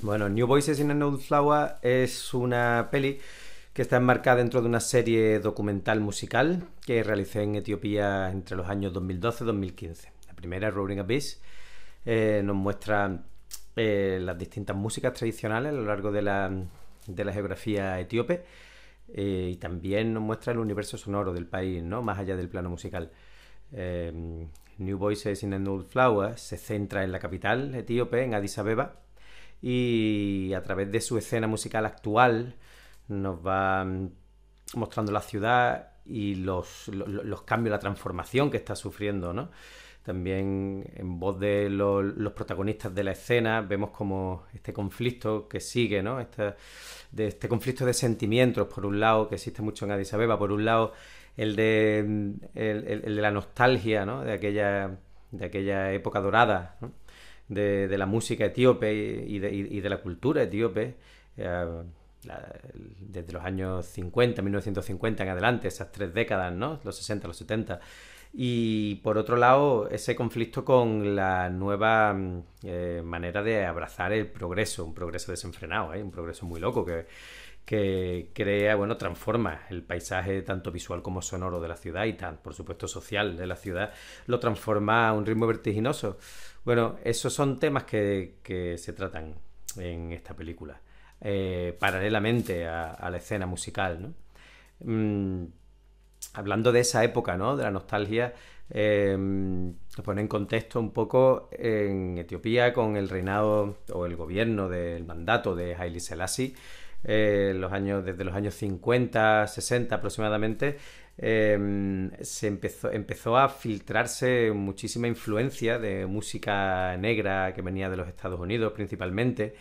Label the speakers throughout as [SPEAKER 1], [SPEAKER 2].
[SPEAKER 1] Bueno, New Voices in an Old Flower es una peli que está enmarcada dentro de una serie documental musical que realicé en Etiopía entre los años 2012 y 2015. La primera, Roaring Abyss, eh, nos muestra eh, las distintas músicas tradicionales a lo largo de la, de la geografía etíope eh, y también nos muestra el universo sonoro del país, ¿no? más allá del plano musical. New Voices in an Old Flower se centra en la capital etíope, en Addis Abeba, y a través de su escena musical actual nos va mostrando la ciudad y los, cambios, la transformación que está sufriendo, ¿no? También en voz de los, protagonistas de la escena vemos como este conflicto que sigue, ¿no? Este, de este conflicto de sentimientos, por un lado, que existe mucho en Addis Abeba, por un lado, el de, mm, el, de la nostalgia, ¿no? De aquella, de aquella época dorada. De, la música etíope y de, la cultura etíope, eh, desde los años 50, 1950 en adelante, esas tres décadas, ¿no? Los 60, los 70. Y por otro lado, ese conflicto con la nueva mm, eh, manera de abrazar el progreso, un progreso desenfrenado, ¿eh? un progreso muy loco que, que crea, bueno, transforma el paisaje tanto visual como sonoro de la ciudad y tan, por supuesto, social de la ciudad, lo transforma a un ritmo vertiginoso. Bueno, esos son temas que, se tratan en esta película, eh, paralelamente a, la escena musical, ¿no? Mm, hablando de esa época, ¿no? De la nostalgia, eh, pone en contexto un poco en Etiopía con el reinado o el gobierno del mandato de Haile Selassie, eh, los años, desde los años 50, 60 aproximadamente, Em, se empezó, empezó a filtrarse muchísima influencia de música negra que venía de los Estados Unidos principalmente.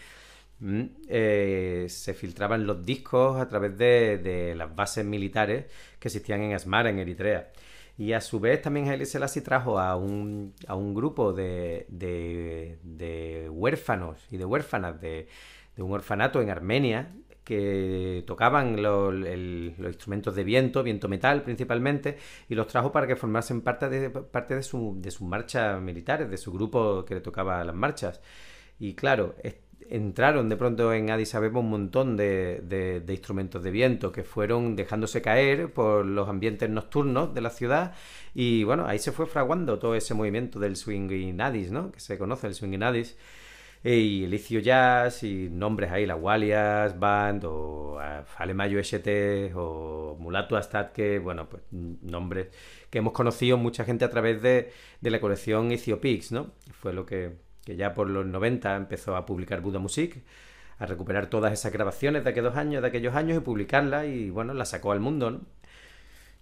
[SPEAKER 1] Mm, eh, se filtraban los discos a través de, las bases militares que existían en Asmara, en Eritrea. Y a su vez también Haile Selassie trajo a un, a un grupo de, de, huérfanos y de huérfanas de, de un orfanato en Armenia que tocaban los, instrumentos de viento, viento metal principalmente, y los trajo para que formasen parte de, parte de, su, de sus marchas militares, de su grupo que le tocaba las marchas. Y claro, entraron de pronto en Addis Abeba un montón de, de, instrumentos de viento que fueron dejándose caer por los ambientes nocturnos de la ciudad y bueno, ahí se fue fraguando todo ese movimiento del swing in Addis, ¿no? Que se conoce el swing in Addis y Elicio Jazz y nombres ahí, la Walias Band o Falemayo ST o Mulatu que bueno, pues nombres que hemos conocido mucha gente a través de, la colección Ethiopix, ¿no? Fue lo que, ya por los 90 empezó a publicar Buda Music, a recuperar todas esas grabaciones de aquellos años, de aquellos años y publicarlas y bueno, la sacó al mundo, ¿no?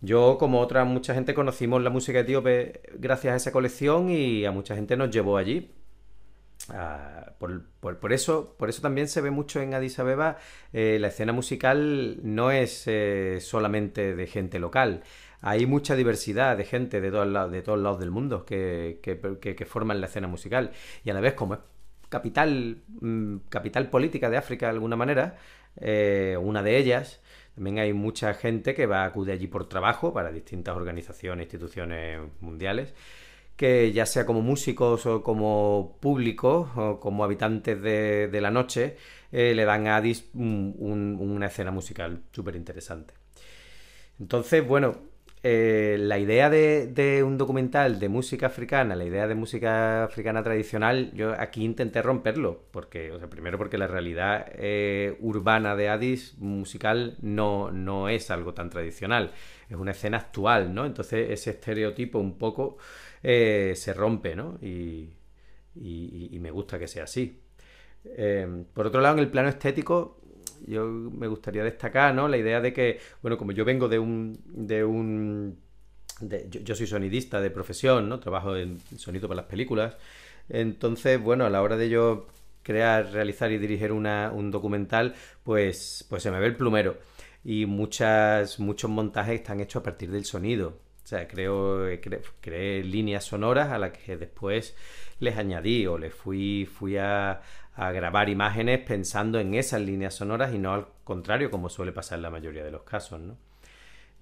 [SPEAKER 1] Yo, como otra mucha gente, conocimos la música etíope gracias a esa colección y a mucha gente nos llevó allí. Ah, por, eso, también se ve mucho en Addis Abeba, eh, la escena musical no es eh, solamente de gente local, hay mucha diversidad de gente de todos lados, del mundo que, forman la escena musical. Y a la vez como es capital, mm, capital política de África de alguna manera, eh, una de ellas, también hay mucha gente que va a acudir allí por trabajo para distintas organizaciones, instituciones mundiales que ya sea como músicos o como públicos o como habitantes de, la noche, eh, le dan a Addis una escena musical súper interesante. Entonces, bueno, eh, la idea de, un documental de música africana, la idea de música africana tradicional, yo aquí intenté romperlo, porque, o sea, primero porque la realidad eh, urbana de Addis musical no, no es algo tan tradicional, es una escena actual, ¿no? Entonces ese estereotipo un poco eh, se rompe, ¿no? Y, me gusta que sea así. Por otro lado, en el plano estético, yo me gustaría destacar, ¿no? La idea de que, bueno, como yo vengo de un... De un yo, soy sonidista de profesión, ¿no? Trabajo en sonido para las películas. Entonces, bueno, a la hora de yo crear, realizar y dirigir un documental, pues, pues se me ve el plumero. Y muchas, muchos montajes están hechos a partir del sonido. O sea, creo, creé líneas sonoras a las que después les añadí o les fui, fui a, grabar imágenes pensando en esas líneas sonoras y no al contrario, como suele pasar en la mayoría de los casos, ¿no?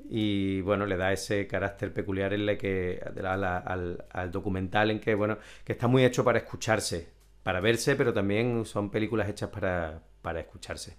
[SPEAKER 1] Y bueno, le da ese carácter peculiar en la que, al, al, documental en que, bueno, que está muy hecho para escucharse para verse, pero también son películas hechas para, para escucharse.